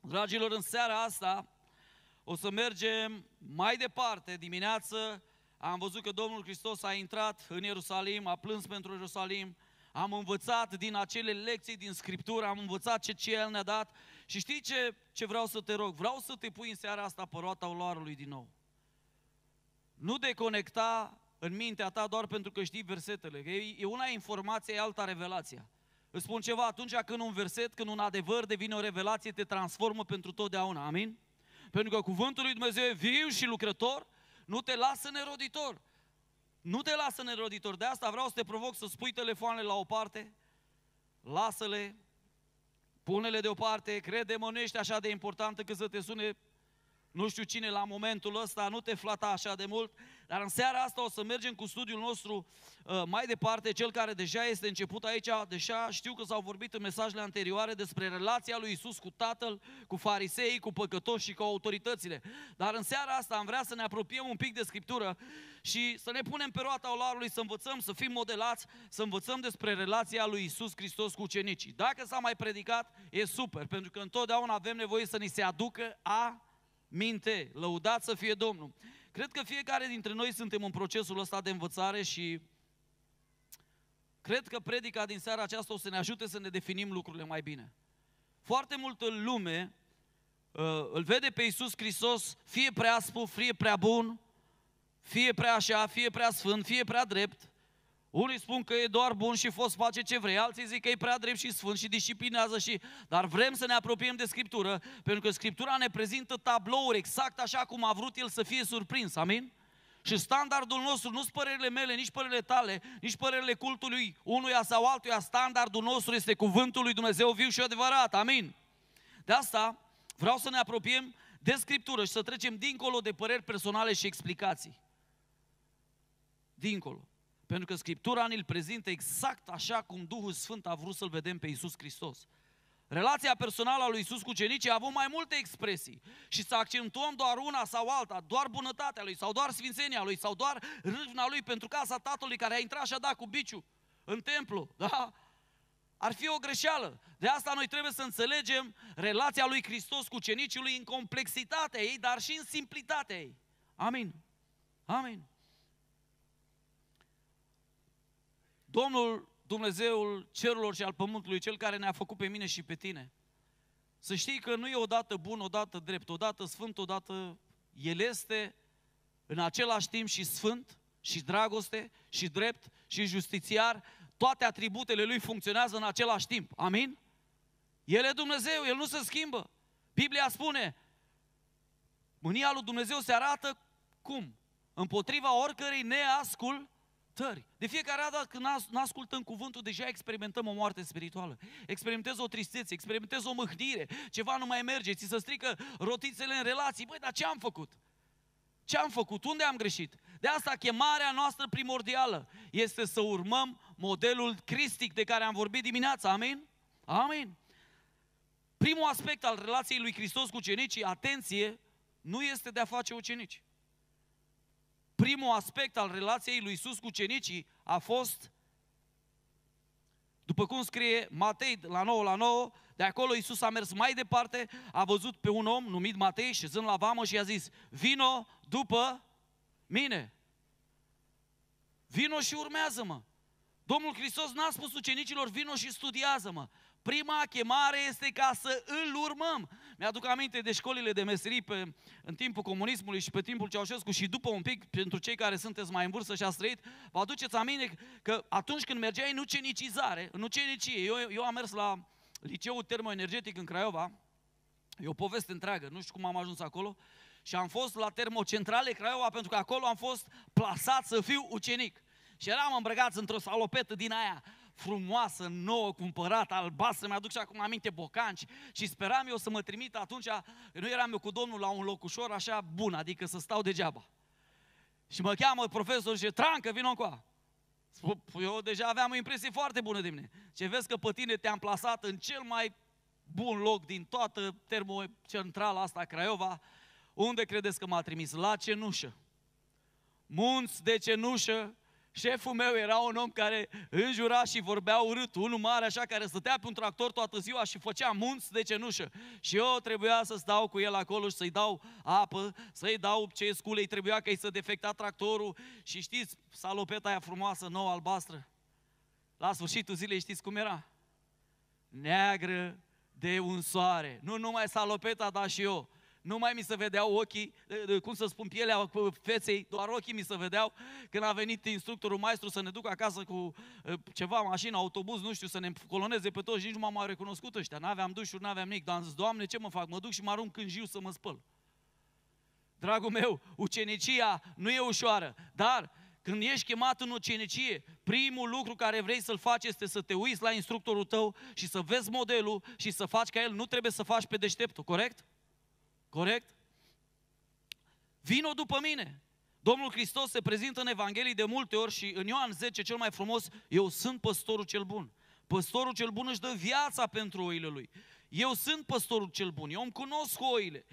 Dragilor, în seara asta o să mergem mai departe. Dimineață am văzut că Domnul Hristos a intrat în Ierusalim, a plâns pentru Ierusalim, am învățat din acele lecții din Scriptură, am învățat ce, ce El ne-a dat și știi ce, ce vreau să te rog? Vreau să te pui în seara asta pe roata oloarului din nou. Nu deconecta în mintea ta doar pentru că știi versetele. Că e, e una informație, e alta revelația. Îți spun ceva, atunci când un verset, când un adevăr devine o revelație, te transformă pentru totdeauna. Amin? Pentru că cuvântul lui Dumnezeu e viu și lucrător, nu te lasă neroditor. Nu te lasă neroditor. De asta vreau să te provoc să spui telefoanele la o parte, lasă-le, pune-le deoparte, crede-mă, nu ești așa de importantă că să te sune nu știu cine la momentul ăsta, nu te flata așa de mult, dar în seara asta o să mergem cu studiul nostru uh, mai departe, cel care deja este început aici, deja știu că s-au vorbit în mesajele anterioare despre relația lui Isus cu Tatăl, cu farisei, cu păcătoși și cu autoritățile. Dar în seara asta am vrea să ne apropiem un pic de Scriptură și să ne punem pe roata olarului, să învățăm, să fim modelați, să învățăm despre relația lui Isus Hristos cu ucenicii. Dacă s-a mai predicat, e super, pentru că întotdeauna avem nevoie să ni se aducă a minte, lăudat să fie Domnul. Cred că fiecare dintre noi suntem în procesul ăsta de învățare și cred că predica din seara aceasta o să ne ajute să ne definim lucrurile mai bine. Foarte multă lume uh, îl vede pe Iisus Hristos fie prea spuf, fie prea bun, fie prea așa, fie prea sfânt, fie prea drept, unii spun că e doar bun și fost face ce vrei, alții zic că e prea drept și sfânt și disciplinează și... Dar vrem să ne apropiem de Scriptură, pentru că Scriptura ne prezintă tablouri exact așa cum a vrut El să fie surprins, amin? Și standardul nostru, nu sunt părerile mele, nici părerile tale, nici părerile cultului unuia sau altuia, standardul nostru este cuvântul lui Dumnezeu viu și adevărat, amin? De asta vreau să ne apropiem de Scriptură și să trecem dincolo de păreri personale și explicații. Dincolo. Pentru că Scriptura ne-l prezintă exact așa cum Duhul Sfânt a vrut să-L vedem pe Iisus Hristos. Relația personală a lui Iisus cu cenicii a avut mai multe expresii și să accentuăm doar una sau alta, doar bunătatea lui sau doar sfințenia lui sau doar râvna lui pentru casa tatălui care a intrat și a dat cu biciu în templu, da? Ar fi o greșeală. De asta noi trebuie să înțelegem relația lui Hristos cu cenicii lui în complexitatea ei, dar și în simplitatea ei. Amin. Amin. Domnul Dumnezeul cerurilor și al pământului, Cel care ne-a făcut pe mine și pe tine, să știi că nu e odată bun, odată drept, odată sfânt, odată El este în același timp și sfânt, și dragoste, și drept, și justițiar, toate atributele Lui funcționează în același timp. Amin? El e Dumnezeu, El nu se schimbă. Biblia spune, mânia lui Dumnezeu se arată cum? Împotriva oricărei neascult tări. De fiecare dată când nu ascultăm cuvântul, deja experimentăm o moarte spirituală. Experimentez o tristețe, experimentez o mâhnire, ceva nu mai merge, ți se strică rotițele în relații. Băi, dar ce am făcut? Ce am făcut? Unde am greșit? De asta chemarea noastră primordială este să urmăm modelul cristic de care am vorbit dimineața. Amin? Amin. Primul aspect al relației lui Hristos cu ucenicii, atenție, nu este de a face ucenici primul aspect al relației lui Isus cu cenicii a fost, după cum scrie Matei la 9 la 9, de acolo Isus a mers mai departe, a văzut pe un om numit Matei șezând la vamă și i-a zis, vino după mine. Vino și urmează-mă. Domnul Hristos n-a spus ucenicilor, vino și studiază-mă. Prima chemare este ca să îl urmăm. Mi-aduc aminte de școlile de meserii pe, în timpul comunismului și pe timpul Ceaușescu și după un pic, pentru cei care sunteți mai în vârstă și ați trăit, vă aduceți aminte că atunci când mergeai în ucenicizare, în ucenicie, eu, eu am mers la liceul termoenergetic în Craiova, e o poveste întreagă, nu știu cum am ajuns acolo, și am fost la termocentrale Craiova pentru că acolo am fost plasat să fiu ucenic. Și eram îmbrăgați într-o salopetă din aia frumoasă, nouă, cumpărată, albastră, mi-aduc și acum aminte bocanci și speram eu să mă trimit atunci, nu eram eu cu Domnul la un loc ușor așa bun, adică să stau degeaba. Și mă cheamă profesor și Trancă, vină încoa. Eu deja aveam o impresie foarte bună de mine. Ce vezi că pe tine te-am plasat în cel mai bun loc din toată termocentrala asta, Craiova, unde credeți că m-a trimis? La cenușă. Munți de cenușă Șeful meu era un om care înjura și vorbea urât, unul mare așa care stătea pe un tractor toată ziua și făcea munți de cenușă. Și eu trebuia să stau cu el acolo și să-i dau apă, să-i dau ce sculei trebuia că i să defecta tractorul și știți, salopeta aia frumoasă, nouă, albastră. La sfârșitul zilei știți cum era? Neagră de un soare. Nu numai salopeta, dar și eu nu mai mi se vedeau ochii, cum să spun, pielea feței, doar ochii mi se vedeau când a venit instructorul maestru să ne ducă acasă cu ceva, mașină, autobuz, nu știu, să ne coloneze pe toți, nici nu m-am mai recunoscut ăștia, n-aveam dușuri, n-aveam nimic, dar am zis, Doamne, ce mă fac? Mă duc și mă arunc în jiu să mă spăl. Dragul meu, ucenicia nu e ușoară, dar când ești chemat în ucenicie, primul lucru care vrei să-l faci este să te uiți la instructorul tău și să vezi modelul și să faci ca el. Nu trebuie să faci pe deșteptul, corect? Corect? Vino după mine. Domnul Hristos se prezintă în Evanghelii de multe ori și în Ioan 10 cel mai frumos, eu sunt păstorul cel bun. Păstorul cel bun își dă viața pentru oile lui. Eu sunt păstorul cel bun, eu îmi cunosc oile.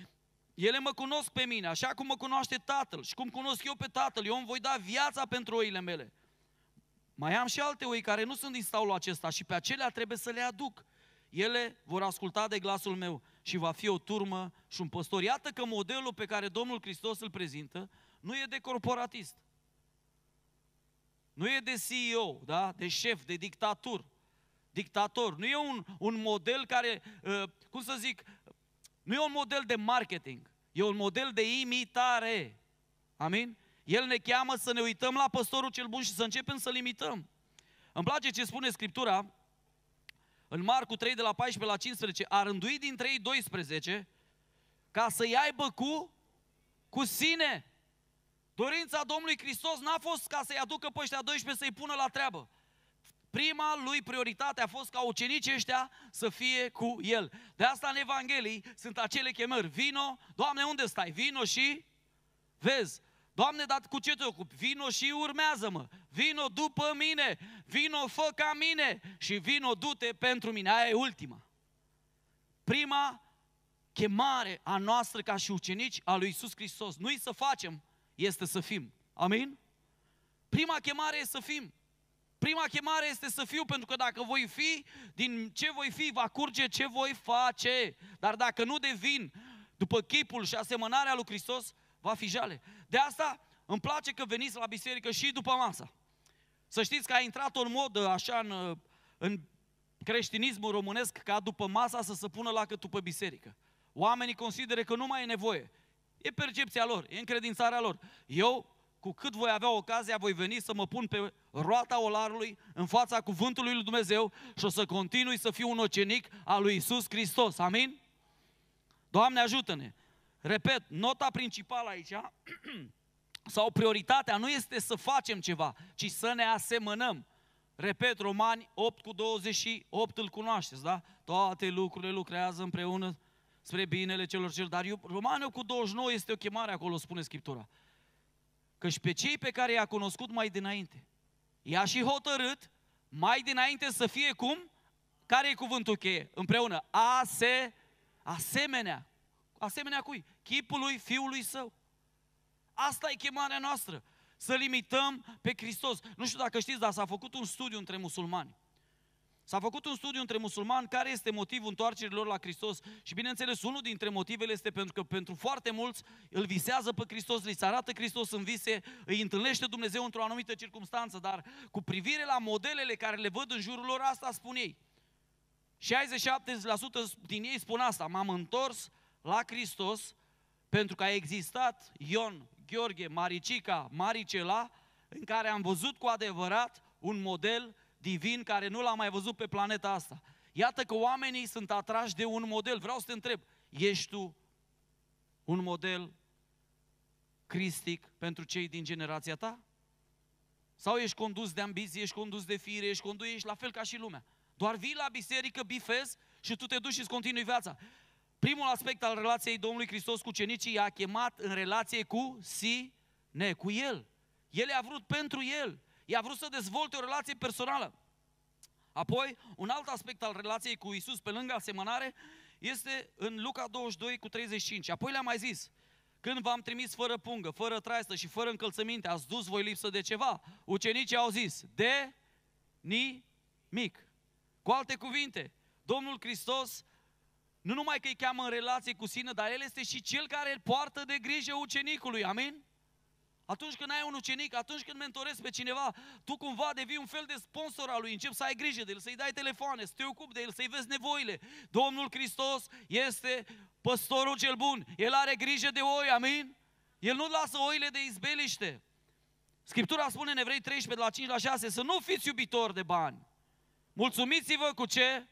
Ele mă cunosc pe mine, așa cum mă cunoaște Tatăl și cum cunosc eu pe Tatăl. Eu îmi voi da viața pentru oile mele. Mai am și alte oi care nu sunt din staulul acesta și pe acelea trebuie să le aduc. Ele vor asculta de glasul meu și va fi o turmă și un păstor. Iată că modelul pe care Domnul Hristos îl prezintă nu e de corporatist. Nu e de CEO, da? de șef, de dictatur. Dictator. Nu e un, un model care, uh, cum să zic, nu e un model de marketing. E un model de imitare. Amin? El ne cheamă să ne uităm la păstorul cel bun și să începem să-l imităm. Îmi place ce spune Scriptura, în Marcu 3 de la 14 la 15, a rânduit dintre ei 12 ca să-i aibă cu, cu sine. Dorința Domnului Hristos n-a fost ca să-i aducă pe ăștia 12 să-i pună la treabă. Prima lui prioritate a fost ca ucenicii ăștia să fie cu el. De asta în Evanghelii sunt acele chemări. Vino, Doamne, unde stai? Vino și vezi. Doamne, dar cu ce te ocupi? Vino și urmează-mă. Vino după mine. Vino, fă ca mine. Și vino, du-te pentru mine. Aia e ultima. Prima chemare a noastră ca și ucenici a lui Isus Hristos. Nu-i să facem, este să fim. Amin? Prima chemare este să fim. Prima chemare este să fiu, pentru că dacă voi fi, din ce voi fi, va curge ce voi face. Dar dacă nu devin după chipul și asemănarea lui Hristos, va fi jale. De asta îmi place că veniți la biserică și după masa. Să știți că a intrat o modă așa în, în creștinismul românesc ca după masa să se pună lacătul pe biserică. Oamenii consideră că nu mai e nevoie. E percepția lor, e încredințarea lor. Eu, cu cât voi avea ocazia, voi veni să mă pun pe roata olarului în fața cuvântului lui Dumnezeu și o să continui să fiu un ocenic al lui Isus Hristos. Amin? Doamne ajută-ne! Repet, nota principală aici, sau prioritatea nu este să facem ceva, ci să ne asemănăm. Repet, Romani 8 cu 28 îl cunoașteți, da? Toate lucrurile lucrează împreună spre binele celor cel. Dar Romani 8 cu 29 este o chemare acolo, spune Scriptura. Căci pe cei pe care i-a cunoscut mai dinainte, i-a și hotărât mai dinainte să fie cum? Care e cuvântul cheie? Împreună. Ase, asemenea. Asemenea cui? Chipului Fiului Său. Asta e chemarea noastră. Să limităm pe Hristos. Nu știu dacă știți, dar s-a făcut un studiu între musulmani. S-a făcut un studiu între musulmani care este motivul întoarcerilor la Hristos și bineînțeles unul dintre motivele este pentru că pentru foarte mulți îl visează pe Hristos, li se arată Hristos în vise, îi întâlnește Dumnezeu într-o anumită circunstanță, dar cu privire la modelele care le văd în jurul lor, asta spun ei. 60-70% din ei spun asta, m-am întors la Hristos pentru că a existat Ion, Gheorghe, Maricica, Maricela, în care am văzut cu adevărat un model divin care nu l-am mai văzut pe planeta asta. Iată că oamenii sunt atrași de un model. Vreau să te întreb, ești tu un model cristic pentru cei din generația ta? Sau ești condus de ambiție, ești condus de fire, ești condus, ești la fel ca și lumea? Doar vii la biserică, bifezi și tu te duci și îți continui viața. Primul aspect al relației Domnului Hristos cu cenicii i-a chemat în relație cu sine, cu El. El a vrut pentru El. I-a vrut să dezvolte o relație personală. Apoi, un alt aspect al relației cu Isus, pe lângă asemănare, este în Luca 22 cu 35. Apoi le-a mai zis, când v-am trimis fără pungă, fără traistă și fără încălțăminte, ați dus voi lipsă de ceva? Ucenicii au zis, de nimic. Cu alte cuvinte, Domnul Hristos nu numai că îi cheamă în relație cu sine, dar El este și Cel care îl poartă de grijă ucenicului. Amin? Atunci când ai un ucenic, atunci când mentorezi pe cineva, tu cumva devii un fel de sponsor al lui, începi să ai grijă de el, să-i dai telefoane, să te ocupi de el, să-i vezi nevoile. Domnul Hristos este păstorul cel bun. El are grijă de oi, amin? El nu lasă oile de izbeliște. Scriptura spune în Evrei 13, de la 5 la 6, să nu fiți iubitori de bani. Mulțumiți-vă cu ce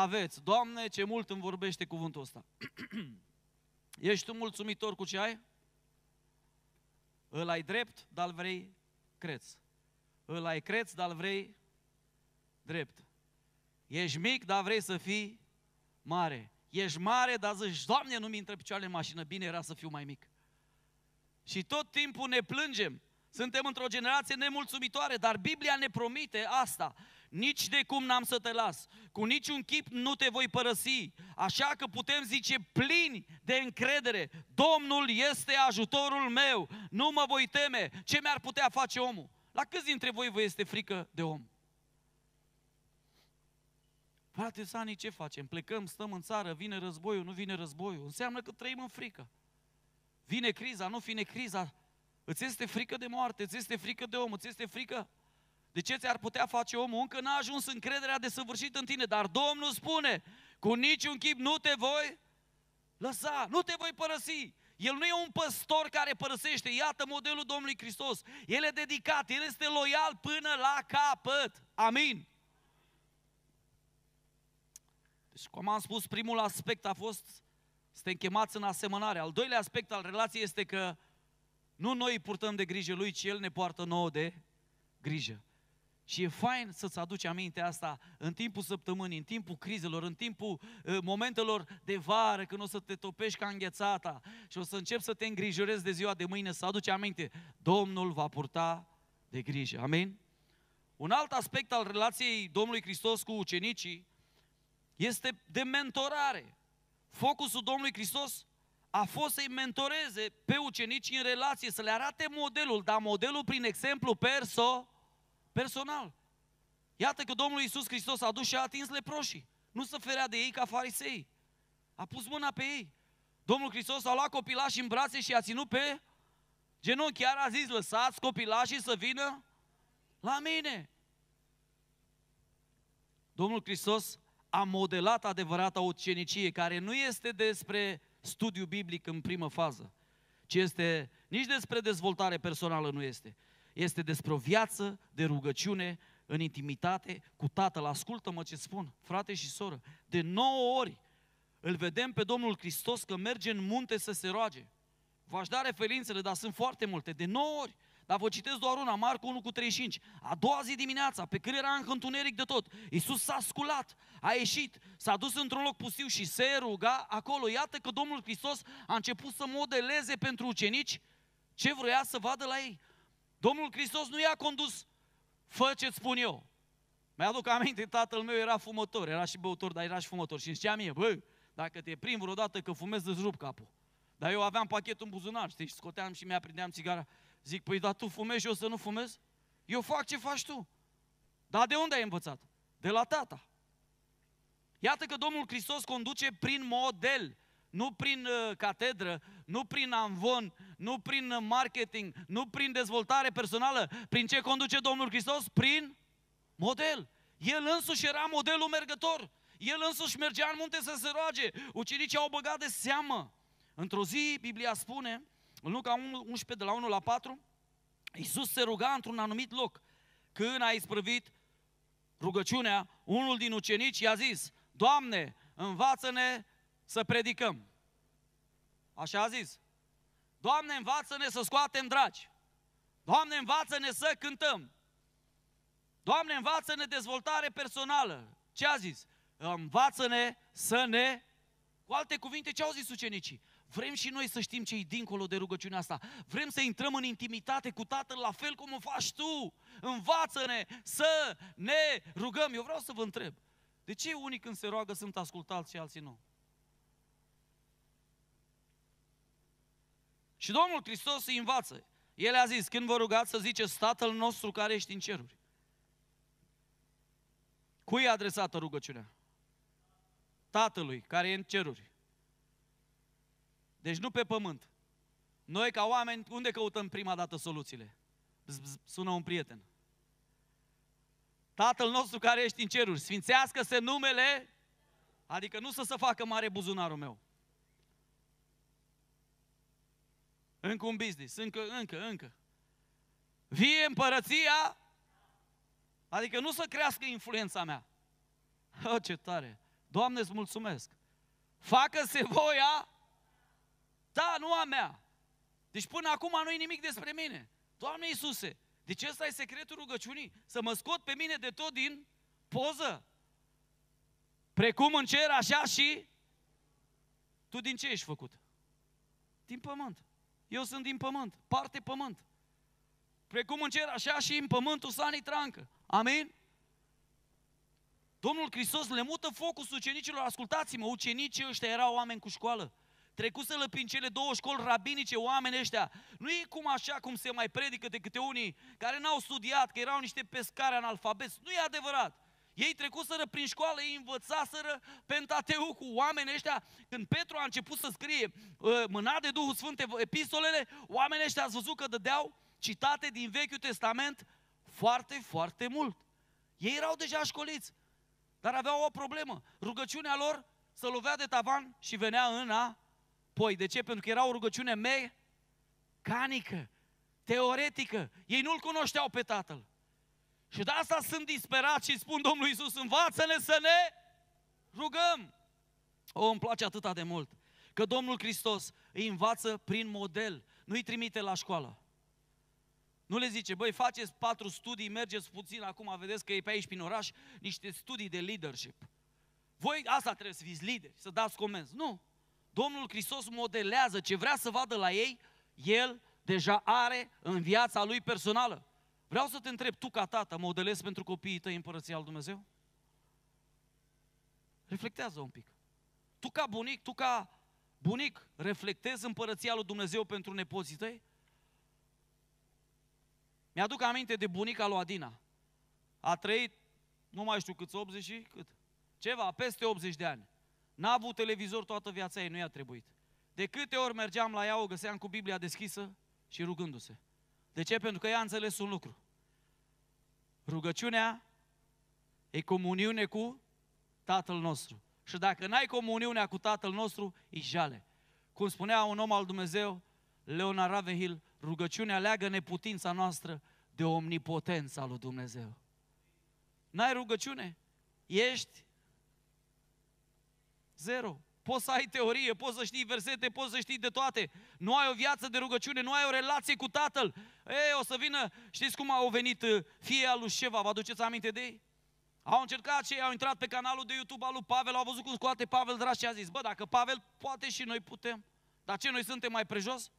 aveți. Doamne, ce mult îmi vorbește cuvântul ăsta. Ești tu mulțumitor cu ce ai? Îl ai drept, dar vrei creț. Îl ai creț, dar vrei drept. Ești mic, dar vrei să fii mare. Ești mare, dar zici, Doamne, nu-mi intră picioarele în mașină, bine era să fiu mai mic. Și tot timpul ne plângem. Suntem într-o generație nemulțumitoare, dar Biblia ne promite asta nici de cum n-am să te las, cu niciun chip nu te voi părăsi, așa că putem zice plini de încredere, Domnul este ajutorul meu, nu mă voi teme, ce mi-ar putea face omul? La câți dintre voi vă este frică de om? Frate Sani, ce facem? Plecăm, stăm în țară, vine războiul, nu vine războiul. Înseamnă că trăim în frică. Vine criza, nu vine criza. Îți este frică de moarte, îți este frică de om, îți este frică de ce ți-ar putea face omul? Încă n-a ajuns încrederea de săvârșit în tine, dar Domnul spune, cu niciun chip nu te voi lăsa, nu te voi părăsi. El nu e un păstor care părăsește, iată modelul Domnului Hristos. El e dedicat, el este loial până la capăt. Amin. Deci, cum am spus, primul aspect a fost, suntem chemați în asemănare. Al doilea aspect al relației este că nu noi purtăm de grijă lui, ci El ne poartă nouă de grijă. Și e fain să-ți aduci aminte asta în timpul săptămânii, în timpul crizelor, în timpul uh, momentelor de vară, când o să te topești ca înghețata și o să începi să te îngrijorezi de ziua de mâine, să aduci aminte, Domnul va purta de grijă. Amin? Un alt aspect al relației Domnului Hristos cu ucenicii este de mentorare. Focusul Domnului Hristos a fost să-i mentoreze pe ucenici în relație, să le arate modelul, dar modelul prin exemplu perso personal. Iată că Domnul Iisus Hristos a dus și a atins leproșii. Nu se ferea de ei ca farisei. A pus mâna pe ei. Domnul Hristos a luat copilașii în brațe și a ținut pe genunchi. Chiar a zis, lăsați copilașii să vină la mine. Domnul Hristos a modelat adevărata ucenicie, care nu este despre studiu biblic în primă fază, ci este nici despre dezvoltare personală nu este, este despre o viață de rugăciune în intimitate cu Tatăl. Ascultă-mă ce spun, frate și soră. De nouă ori îl vedem pe Domnul Hristos că merge în munte să se roage. V-aș da referințele, dar sunt foarte multe. De nouă ori. Dar vă citesc doar una, Marcu 1 cu 35. A doua zi dimineața, pe când era în întuneric de tot, Iisus s-a sculat, a ieșit, s-a dus într-un loc pustiu și se ruga acolo. Iată că Domnul Hristos a început să modeleze pentru ucenici ce vrea să vadă la ei. Domnul Hristos nu i-a condus, fă ce-ți spun eu. Mi-aduc aminte, tatăl meu era fumător, era și băutor, dar era și fumător. Și îmi zicea mie, băi, dacă te prind vreodată că fumezi, îți rup capul. Dar eu aveam pachetul în buzunar, știi, și scoteam și mi-a prindeam țigara. Zic, păi, dar tu fumezi și eu să nu fumez? Eu fac ce faci tu. Dar de unde ai învățat? De la tata. Iată că Domnul Hristos conduce prin model nu prin uh, catedră, nu prin amvon, nu prin uh, marketing, nu prin dezvoltare personală. Prin ce conduce Domnul Hristos? Prin model. El însuși era modelul mergător. El însuși mergea în munte să se roage. Ucenicii au băgat de seamă. Într-o zi, Biblia spune, în Luca 11, de la 1 la 4, Iisus se ruga într-un anumit loc. Când a isprăvit rugăciunea, unul din ucenici i-a zis, Doamne, învață-ne să predicăm. Așa a zis. Doamne, învață-ne să scoatem dragi. Doamne, învață-ne să cântăm. Doamne, învață-ne dezvoltare personală. Ce a zis? Învață-ne să ne... Cu alte cuvinte, ce au zis ucenicii? Vrem și noi să știm ce e dincolo de rugăciunea asta. Vrem să intrăm în intimitate cu Tatăl la fel cum o faci tu. Învață-ne să ne rugăm. Eu vreau să vă întreb. De ce unii când se roagă sunt ascultați și alții nu? Și Domnul Hristos îi învață. El a zis, când vă rugați să ziceți Tatăl nostru care ești în ceruri. Cui e adresată rugăciunea? Tatălui care e în ceruri. Deci nu pe pământ. Noi ca oameni, unde căutăm prima dată soluțiile? Bzz, bzz, sună un prieten. Tatăl nostru care ești în ceruri, sfințească-se numele, adică nu să se facă mare buzunarul meu. Încă un business, încă, încă, încă. Vie împărăția, adică nu să crească influența mea. Oh, ce tare! Doamne, îți mulțumesc! Facă-se voia ta, nu a mea. Deci până acum nu e nimic despre mine. Doamne Iisuse, deci ăsta e secretul rugăciunii? Să mă scot pe mine de tot din poză? Precum în cer, așa și... Tu din ce ești făcut? Din pământ. Eu sunt din pământ, parte pământ. Precum în cer, așa și în pământul sani trancă. Amin? Domnul Hristos le mută focusul ucenicilor. Ascultați-mă, ucenicii ăștia erau oameni cu școală. Trecuseră prin cele două școli rabinice, oameni ăștia. Nu e cum așa cum se mai predică de câte unii care n-au studiat, că erau niște pescari analfabeți. Nu e adevărat. Ei trecuseră prin școală, ei învățaseră Pentateu cu oamenii ăștia. Când Petru a început să scrie uh, mâna de Duhul Sfânt epistolele, oamenii ăștia ați văzut că dădeau citate din Vechiul Testament foarte, foarte mult. Ei erau deja școliți, dar aveau o problemă. Rugăciunea lor să lovea de tavan și venea în a Poi, de ce? Pentru că era o rugăciune mecanică, teoretică. Ei nu-L cunoșteau pe Tatăl. Și de asta sunt disperat și spun Domnului Iisus, învață-ne să ne rugăm. O, îmi place atâta de mult că Domnul Hristos îi învață prin model, nu îi trimite la școală. Nu le zice, băi, faceți patru studii, mergeți puțin, acum vedeți că e pe aici, prin oraș, niște studii de leadership. Voi asta trebuie să fiți lideri, să dați comenzi. Nu. Domnul Hristos modelează ce vrea să vadă la ei, El deja are în viața Lui personală. Vreau să te întreb, tu ca tată, modelezi pentru copiii tăi împărăția al Dumnezeu? Reflectează un pic. Tu ca bunic, tu ca bunic, reflectezi împărăția lui Dumnezeu pentru nepoții tăi? Mi-aduc aminte de bunica lui Adina. A trăit, nu mai știu câți, 80 și cât? Ceva, peste 80 de ani. N-a avut televizor toată viața ei, nu i-a trebuit. De câte ori mergeam la ea, o găseam cu Biblia deschisă și rugându-se. De ce? Pentru că ea a înțeles un lucru. Rugăciunea e comuniune cu Tatăl nostru. Și dacă n-ai comuniunea cu Tatăl nostru, e jale. Cum spunea un om al Dumnezeu, Leonard Ravenhill, rugăciunea leagă neputința noastră de omnipotența lui Dumnezeu. N-ai rugăciune? Ești zero. Poți să ai teorie, poți să știi versete, poți să știi de toate. Nu ai o viață de rugăciune, nu ai o relație cu Tatăl. Ei, o să vină, știți cum au venit uh, fie al lui Șeva, vă aduceți aminte de ei? Au încercat cei, au intrat pe canalul de YouTube al lui Pavel, au văzut cum scoate Pavel drag și a zis, bă, dacă Pavel poate și noi putem. Dar ce, noi suntem mai prejos?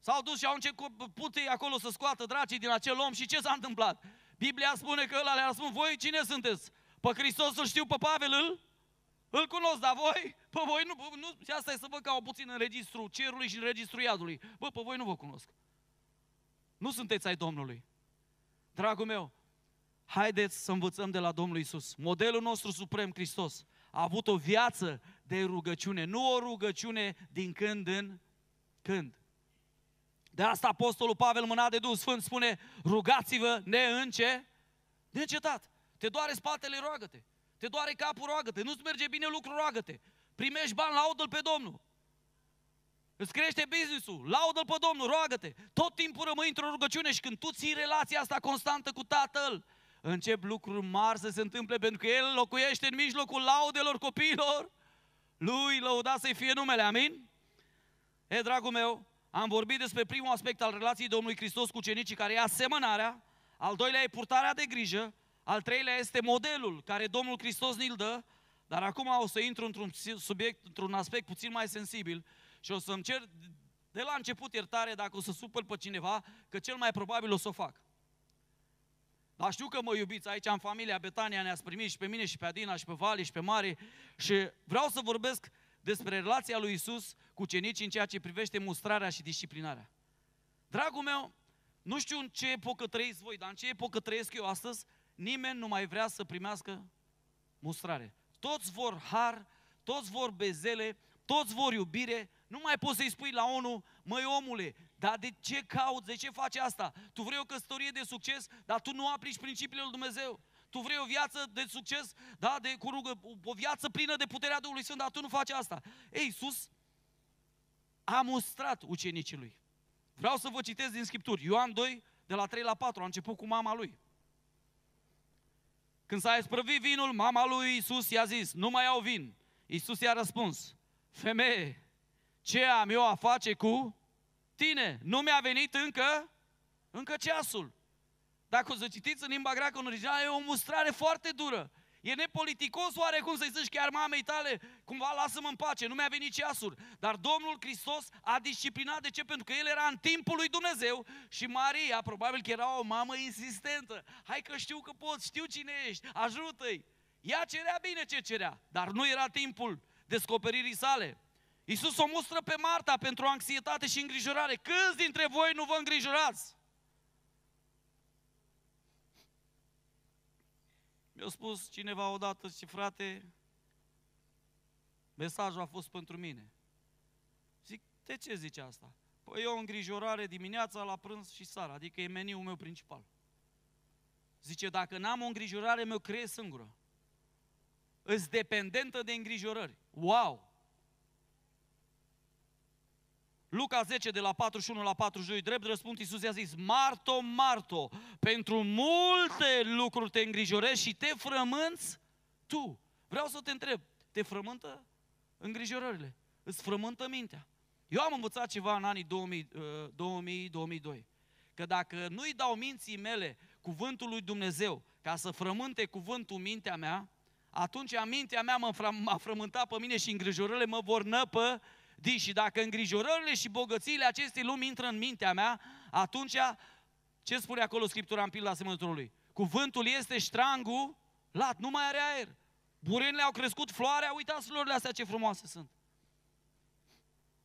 S-au dus și au început ei acolo să scoată dracii din acel om și ce s-a întâmplat? Biblia spune că ăla le-a spus, voi cine sunteți? Pe Hristos îl știu, pe Pavel îl îl cunosc, dar voi, pe voi nu, nu, și asta e să văd ca o puțin în registrul cerului și în registrul iadului. Bă, pe voi nu vă cunosc. Nu sunteți ai Domnului. Dragul meu, haideți să învățăm de la Domnul Isus. Modelul nostru suprem, Hristos, a avut o viață de rugăciune, nu o rugăciune din când în când. De asta Apostolul Pavel, mâna de Duh Sfânt, spune, rugați-vă neînce, neîncetat. Te doare spatele, roagă-te. Te doare capul, roagă-te. Nu-ți merge bine lucru, roagă-te. Primești bani, laudă-L pe Domnul. Îți crește business-ul, laudă-L pe Domnul, roagă-te. Tot timpul rămâi într-o rugăciune și când tu ții relația asta constantă cu Tatăl, încep lucruri mari să se întâmple pentru că El locuiește în mijlocul laudelor copiilor. Lui lăuda să-i fie numele, amin? E, dragul meu, am vorbit despre primul aspect al relației Domnului Hristos cu cenicii, care e asemănarea, al doilea e purtarea de grijă al treilea este modelul care Domnul Hristos ni-l dă, dar acum o să intru într-un subiect, într-un aspect puțin mai sensibil și o să-mi cer de la început iertare dacă o să supăr pe cineva, că cel mai probabil o să o fac. Dar știu că mă iubiți, aici în familia Betania ne-ați primit și pe mine și pe Adina și pe Vali și pe Mari și vreau să vorbesc despre relația lui Isus cu cenicii în ceea ce privește mustrarea și disciplinarea. Dragul meu, nu știu în ce epocă trăiți voi, dar în ce epocă trăiesc eu astăzi, nimeni nu mai vrea să primească mustrare. Toți vor har, toți vor bezele, toți vor iubire, nu mai poți să-i spui la ONU, măi omule, dar de ce cauți, de ce faci asta? Tu vrei o căsătorie de succes, dar tu nu aplici principiile lui Dumnezeu. Tu vrei o viață de succes, da, de cu rugă, o viață plină de puterea Duhului Sfânt, dar tu nu faci asta. Ei, Iisus a mustrat ucenicii lui. Vreau să vă citesc din Scripturi. Ioan 2, de la 3 la 4, a început cu mama lui. Când s-a esprăvit vinul, mama lui Iisus i-a zis, nu mai au vin. Iisus i-a răspuns, femeie, ce am eu a face cu tine? Nu mi-a venit încă, încă ceasul. Dacă o să citiți în limba greacă în original, e o mustrare foarte dură. E nepoliticos oarecum să-i zici chiar mamei tale, cumva lasă-mă în pace, nu mi-a venit ceasul. Dar Domnul Hristos a disciplinat, de ce? Pentru că El era în timpul lui Dumnezeu și Maria, probabil că era o mamă insistentă. Hai că știu că poți, știu cine ești, ajută-i. Ea cerea bine ce cerea, dar nu era timpul descoperirii sale. Iisus o mustră pe Marta pentru anxietate și îngrijorare. Câți dintre voi nu vă îngrijorați? Mi-a spus cineva odată, și frate, mesajul a fost pentru mine. Zic, de ce zice asta? Păi e o îngrijorare dimineața, la prânz și seara, adică e meniul meu principal. Zice, dacă n-am o îngrijorare, mi-o creez singură. Îți dependentă de îngrijorări. Wow! Luca 10, de la 41 la 42, drept răspund, Iisus i-a zis, Marto, Marto, pentru multe lucruri te îngrijorezi și te frămânți tu. Vreau să te întreb, te frământă îngrijorările? Îți frământă mintea? Eu am învățat ceva în anii 2000-2002, uh, că dacă nu-i dau minții mele cuvântul lui Dumnezeu ca să frământe cuvântul mintea mea, atunci mintea mea m-a frământat pe mine și îngrijorările mă vor năpă Di, și dacă îngrijorările și bogățiile acestei lumi intră în mintea mea, atunci, ce spune acolo Scriptura în pilda asemănătorului? Cuvântul este ștrangul lat, nu mai are aer. Burenile au crescut, floarea, uitați florile astea ce frumoase sunt.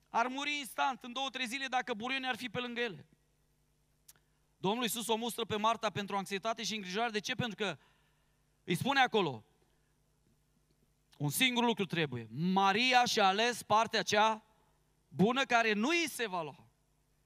Ar muri instant, în două, trei zile, dacă burenii ar fi pe lângă ele. Domnul Iisus o mustră pe Marta pentru anxietate și îngrijorare. De ce? Pentru că îi spune acolo, un singur lucru trebuie. Maria și-a ales partea cea bună care nu îi se va lua.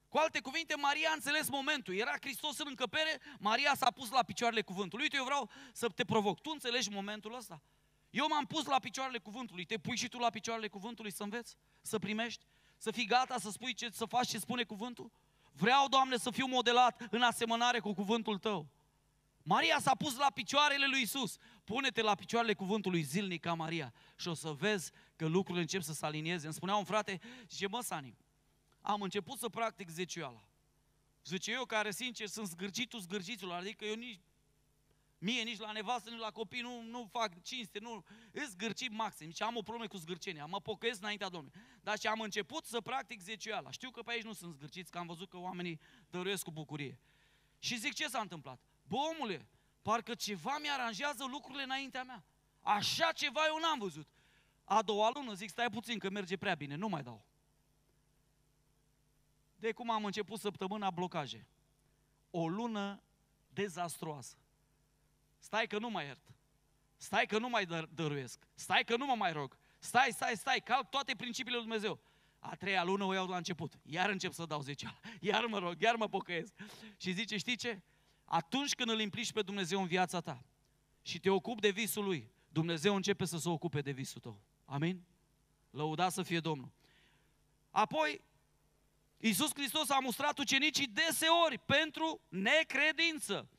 Cu alte cuvinte, Maria a înțeles momentul. Era Hristos în încăpere, Maria s-a pus la picioarele cuvântului. Uite, eu vreau să te provoc. Tu înțelegi momentul ăsta? Eu m-am pus la picioarele cuvântului. Te pui și tu la picioarele cuvântului să înveți, să primești, să fii gata să spui ce, să faci ce spune cuvântul? Vreau, Doamne, să fiu modelat în asemănare cu cuvântul Tău. Maria s-a pus la picioarele lui Isus. Pune-te la picioarele cuvântului zilnic ca Maria și o să vezi că lucrurile încep să se alinieze. Îmi spunea un frate, zice, mă, Sani, am început să practic zecioala. Zice, eu care, sincer, sunt zgârcitul zgârciților, adică eu nici, mie, nici la nevastă, nici la copii nu, nu fac cinste, nu, îți zgârcit maxim. Zice, am o problemă cu zgârcenia, mă pocăiesc înaintea Domnului. Dar și am început să practic zecioala. Știu că pe aici nu sunt zgârciți, că am văzut că oamenii dăruiesc cu bucurie. Și zic, ce s-a întâmplat? Bă, omule, parcă ceva mi-aranjează lucrurile înaintea mea. Așa ceva eu n-am văzut. A doua lună zic, stai puțin că merge prea bine, nu mai dau. De cum am început săptămâna blocaje. O lună dezastruoasă. Stai că nu mai iert. Stai că nu mai dă- dăruiesc. Stai că nu mă mai rog. Stai, stai, stai, calc toate principiile lui Dumnezeu. A treia lună o iau la început. Iar încep să dau zecea. Iar mă rog, iar mă pocăiesc. Și zice, știi ce? Atunci când îl implici pe Dumnezeu în viața ta și te ocupi de visul lui, Dumnezeu începe să se ocupe de visul tău. Amin? Lăuda să fie Domnul. Apoi, Iisus Hristos a mustrat ucenicii deseori pentru necredință.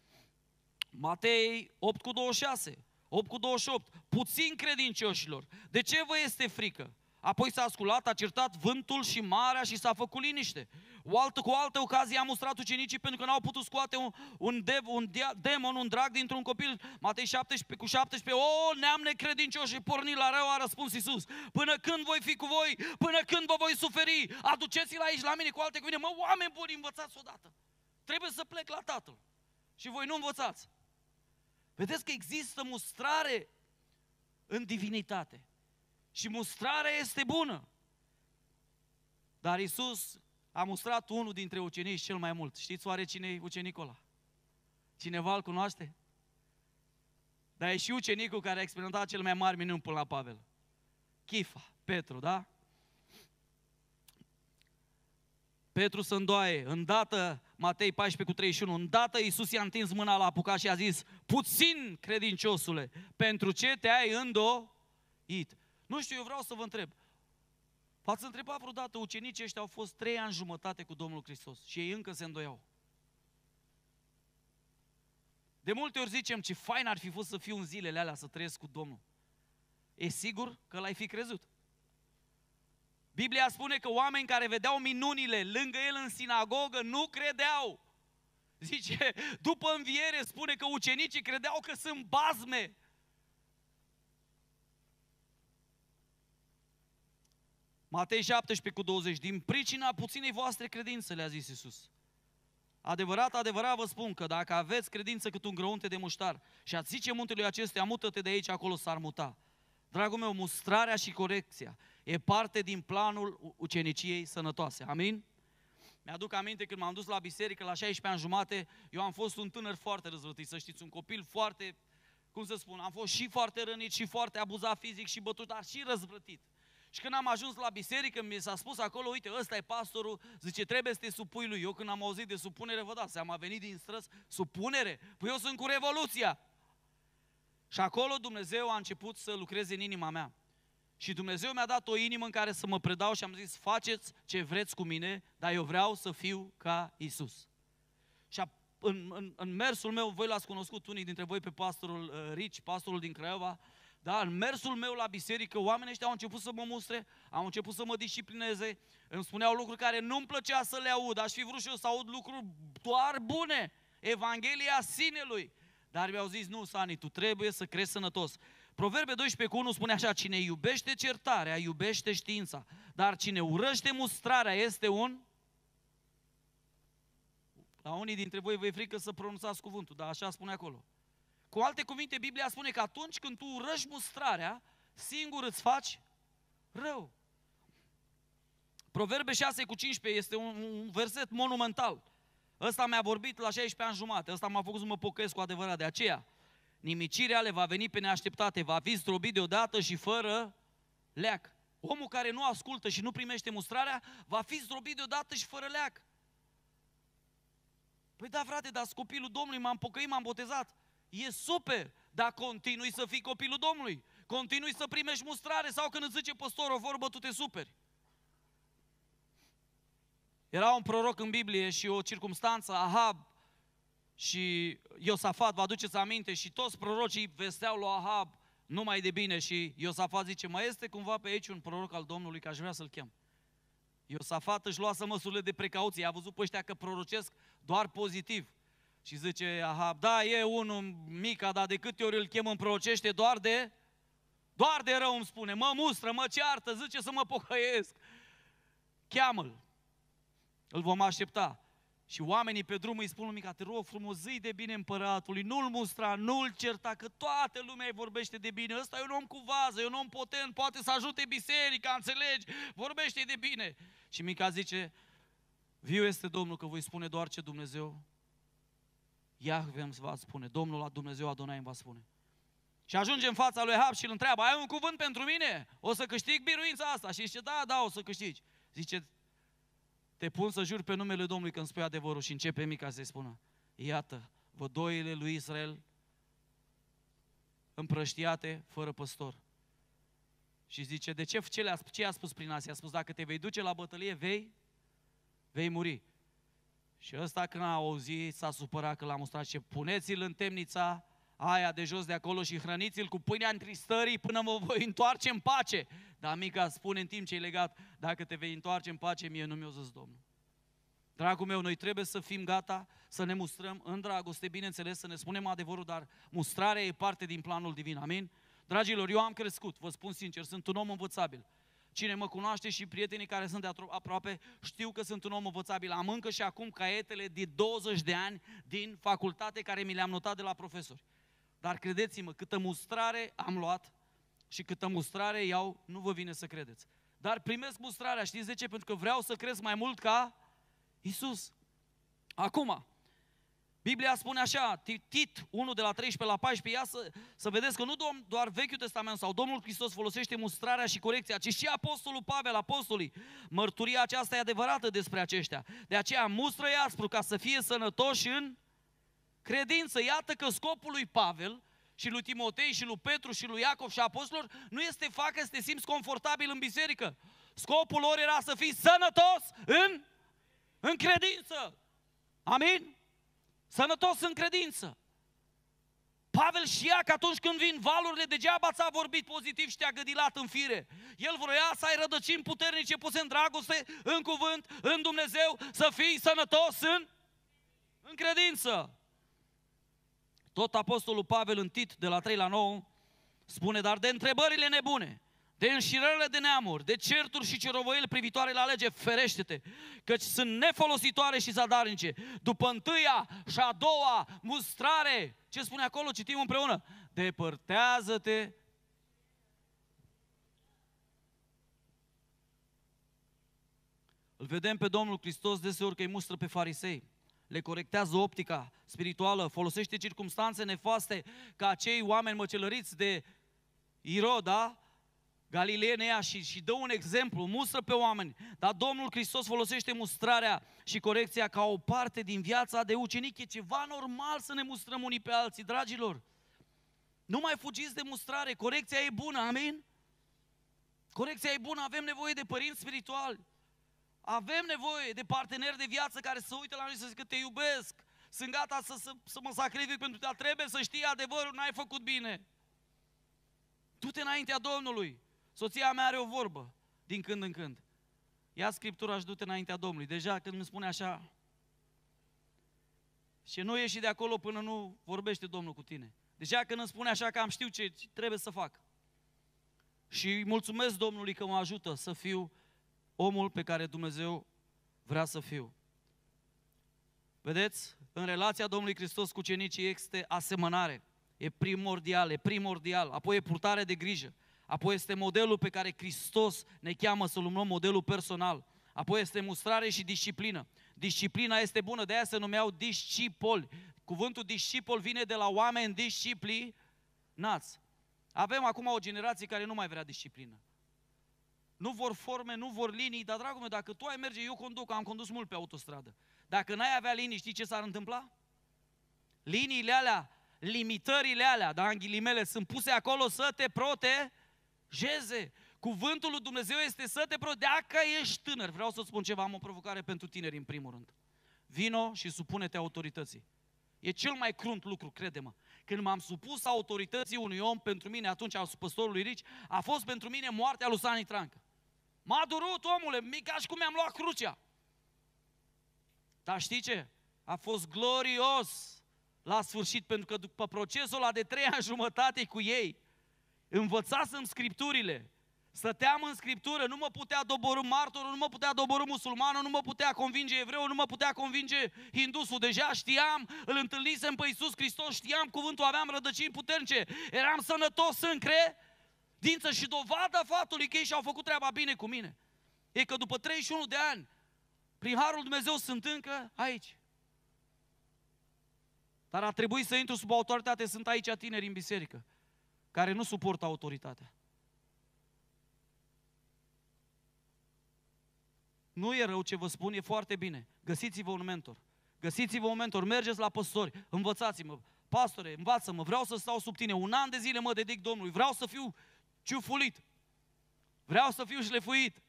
Matei 8 cu 26, 8 cu 28. Puțin credincioșilor. De ce vă este frică? Apoi s-a asculat, a certat vântul și marea și s-a făcut liniște. O altă, cu o altă ocazie a mustrat ucenicii pentru că n-au putut scoate un, un, dev, un dia, demon, un drag dintr-un copil. Matei 17 cu 17, o, neam necredincios și porni la rău, a răspuns Iisus. Până când voi fi cu voi? Până când vă voi suferi? Aduceți-l aici la mine cu alte cuvinte. Mă, oameni buni, învățați odată. Trebuie să plec la Tatăl. Și voi nu învățați. Vedeți că există mustrare în divinitate. Și mustrarea este bună. Dar Isus a mustrat unul dintre ucenici cel mai mult. Știți oare cine e ucenicul ăla? Cineva îl cunoaște? Dar e și ucenicul care a experimentat cel mai mare minuni până la Pavel. Chifa, Petru, da? Petru să îndoaie, îndată, Matei 14 cu 31, îndată Iisus i-a întins mâna la apucat și a zis, puțin credinciosule, pentru ce te-ai îndoit? Nu știu, eu vreau să vă întreb, V-ați întrebat vreodată, ucenicii ăștia au fost trei ani jumătate cu Domnul Hristos și ei încă se îndoiau. De multe ori zicem ce fain ar fi fost să fiu în zilele alea să trăiesc cu Domnul. E sigur că l-ai fi crezut. Biblia spune că oameni care vedeau minunile lângă el în sinagogă nu credeau. Zice, după înviere spune că ucenicii credeau că sunt bazme. Matei 17 cu 20, din pricina puținei voastre credințe, le-a zis Isus. Adevărat, adevărat vă spun că dacă aveți credință cât un grăunte de muștar și ați zice muntelui acestuia, mută-te de aici, acolo s-ar muta. Dragul meu, mustrarea și corecția e parte din planul uceniciei sănătoase. Amin? Mi-aduc aminte când m-am dus la biserică la 16 ani jumate, eu am fost un tânăr foarte răzvătit, să știți, un copil foarte, cum să spun, am fost și foarte rănit și foarte abuzat fizic și bătut, dar și răzvrătit. Și când am ajuns la biserică, mi s-a spus acolo, uite, ăsta e pastorul, zice, trebuie să te supui lui. Eu când am auzit de supunere, vă dați seama, a venit din străzi, supunere? Păi eu sunt cu Revoluția. Și acolo Dumnezeu a început să lucreze în inima mea. Și Dumnezeu mi-a dat o inimă în care să mă predau și am zis, faceți ce vreți cu mine, dar eu vreau să fiu ca Isus. Și în, în, în mersul meu, voi l-ați cunoscut unii dintre voi pe pastorul uh, Rici, pastorul din Craiova, da, în mersul meu la biserică, oamenii ăștia au început să mă mustre, au început să mă disciplineze, îmi spuneau lucruri care nu-mi plăcea să le aud, aș fi vrut și eu să aud lucruri doar bune, Evanghelia sinelui. Dar mi-au zis, nu, Sani, tu trebuie să crezi sănătos. Proverbe 12 cu 1 spune așa, cine iubește certarea, iubește știința, dar cine urăște mustrarea este un... La unii dintre voi vă e frică să pronunțați cuvântul, dar așa spune acolo. Cu alte cuvinte, Biblia spune că atunci când tu urăști mustrarea, singur îți faci rău. Proverbe 6 cu 15 este un, un verset monumental. Ăsta mi-a vorbit la 16 ani jumate, ăsta m-a făcut să mă pocăiesc cu adevărat. De aceea, nimicirea le va veni pe neașteptate, va fi zdrobit deodată și fără leac. Omul care nu ascultă și nu primește mustrarea, va fi zdrobit deodată și fără leac. Păi da, frate, dar copilul Domnului, m-am pocăit, m-am botezat. E super, dar continui să fii copilul Domnului. Continui să primești mustrare sau când îți zice păstor o vorbă, tu te superi. Era un proroc în Biblie și o circumstanță, Ahab și Iosafat, vă aduceți aminte, și toți prorocii vesteau lui Ahab numai de bine și Iosafat zice, mai este cumva pe aici un proroc al Domnului, că aș vrea să-l chem. Iosafat își luase măsurile de precauție, a văzut pe ăștia că prorocesc doar pozitiv. Și zice Ahab, da, e unul mic, dar de câte ori îl chem în procește doar de, doar de rău îmi spune, mă mustră, mă ceartă, zice să mă pocăiesc. Cheamă-l, îl vom aștepta. Și oamenii pe drum îi spun lui Mica, te rog frumos, zi de bine împăratului, nu-l mustra, nu-l certa, că toată lumea îi vorbește de bine. Ăsta e un om cu vază, e un om potent, poate să ajute biserica, înțelegi? Vorbește de bine. Și Mica zice, viu este Domnul că voi spune doar ce Dumnezeu Iahve îmi va spune, Domnul la Dumnezeu Adonai îmi va spune. Și ajunge în fața lui Hab și îl întreabă, ai un cuvânt pentru mine? O să câștig biruința asta? Și zice, da, da, o să câștigi. Zice, te pun să jur pe numele Domnului când spui adevărul și începe mica să-i spună, iată, vădoile lui Israel împrăștiate fără păstor. Și zice, de ce, ce, le-a, ce a spus prin asta? A spus, dacă te vei duce la bătălie, vei, vei muri. Și ăsta când a auzit, s-a supărat că l-a mustrat și puneți-l în temnița aia de jos de acolo și hrăniți-l cu pâinea întristării până mă voi întoarce în pace. Dar mica spune în timp ce e legat, dacă te vei întoarce în pace, mie nu mi-o zis Domnul. Dragul meu, noi trebuie să fim gata să ne mustrăm în dragoste, bineînțeles, să ne spunem adevărul, dar mustrarea e parte din planul divin, amin? Dragilor, eu am crescut, vă spun sincer, sunt un om învățabil. Cine mă cunoaște și prietenii care sunt de aproape știu că sunt un om învățabil. Am încă și acum caietele de 20 de ani din facultate care mi le-am notat de la profesori. Dar credeți-mă, câtă mustrare am luat, și câtă mustrare iau, nu vă vine să credeți. Dar primesc mustrarea, știți de ce? Pentru că vreau să cresc mai mult ca Isus. Acum, Biblia spune așa, Tit 1 de la 13 la 14, ia să, să vedeți că nu doar Vechiul Testament sau Domnul Hristos folosește mustrarea și corecția, ci și Apostolul Pavel, Apostolii. Mărturia aceasta e adevărată despre aceștia. De aceea mustră aspru ca să fie sănătoși în credință. Iată că scopul lui Pavel și lui Timotei și lui Petru și lui Iacov și apostolilor nu este facă să te simți confortabil în biserică. Scopul lor era să fii sănătos în, în credință. Amin? Sănătos în credință. Pavel știa că atunci când vin valurile, degeaba ți-a vorbit pozitiv și te-a gădilat în fire. El vroia să ai rădăcini puternice puse în dragoste, în cuvânt, în Dumnezeu, să fii sănătos în, în credință. Tot Apostolul Pavel în Tit, de la 3 la 9, spune, dar de întrebările nebune, de înșirările de neamuri, de certuri și cerovăieli privitoare la lege, ferește-te, căci sunt nefolositoare și zadarnice. După întâia și a doua mustrare, ce spune acolo, citim împreună, depărtează-te Îl vedem pe Domnul Hristos deseori că îi mustră pe farisei le corectează optica spirituală, folosește circumstanțe nefaste ca acei oameni măcelăriți de Iroda, Galileenea și, și dă un exemplu, mustră pe oameni, dar Domnul Hristos folosește mustrarea și corecția ca o parte din viața de ucenic. E ceva normal să ne mustrăm unii pe alții, dragilor. Nu mai fugiți de mustrare, corecția e bună, amin? Corecția e bună, avem nevoie de părinți spirituali. Avem nevoie de parteneri de viață care să uite la noi și să zică te iubesc, sunt gata să, să, să mă sacrific pentru tine, trebuie să știi adevărul, n-ai făcut bine. Du-te înaintea Domnului. Soția mea are o vorbă din când în când. Ia Scriptura și du-te înaintea Domnului. Deja când îmi spune așa, și nu ieși de acolo până nu vorbește Domnul cu tine. Deja când îmi spune așa că am știu ce trebuie să fac. Și mulțumesc Domnului că mă ajută să fiu omul pe care Dumnezeu vrea să fiu. Vedeți? În relația Domnului Hristos cu cenicii este asemănare. E primordial, e primordial. Apoi e purtare de grijă. Apoi este modelul pe care Hristos ne cheamă să-l luăm modelul personal. Apoi este mustrare și disciplină. Disciplina este bună, de aia se numeau discipoli. Cuvântul discipol vine de la oameni disciplinați. Avem acum o generație care nu mai vrea disciplină nu vor forme, nu vor linii, dar dragul meu, dacă tu ai merge, eu conduc, am condus mult pe autostradă. Dacă n-ai avea linii, știi ce s-ar întâmpla? Liniile alea, limitările alea, dar în ghilimele, sunt puse acolo să te protejeze. Cuvântul lui Dumnezeu este să te protejeze. Dacă ești tânăr, vreau să spun ceva, am o provocare pentru tineri în primul rând. Vino și supune-te autorității. E cel mai crunt lucru, crede-mă. Când m-am supus autorității unui om, pentru mine atunci al păstorului Rici, a fost pentru mine moartea lui Sani Trancă. M-a durut, omule, ca și cum mi-am luat crucea. Dar știi ce? A fost glorios la sfârșit, pentru că după procesul ăla de trei ani jumătate cu ei, învățasem scripturile, Stăteam în Scriptură, nu mă putea doborâ martorul, nu mă putea doborâ musulmanul, nu mă putea convinge evreul, nu mă putea convinge hindusul. Deja știam, îl întâlnisem pe Iisus Hristos, știam cuvântul, aveam rădăcini puternice, eram sănătos în cre, dință și dovada faptului că ei și-au făcut treaba bine cu mine. E că după 31 de ani, prin Harul Dumnezeu sunt încă aici. Dar a trebuit să intru sub autoritate, sunt aici tineri în biserică, care nu suportă autoritatea. Nu e rău ce vă spun, e foarte bine. Găsiți-vă un mentor. Găsiți-vă un mentor, mergeți la păstori, învățați-mă. Pastore, învață-mă, vreau să stau sub tine. Un an de zile mă dedic Domnului, vreau să fiu ciufulit. Vreau să fiu șlefuit.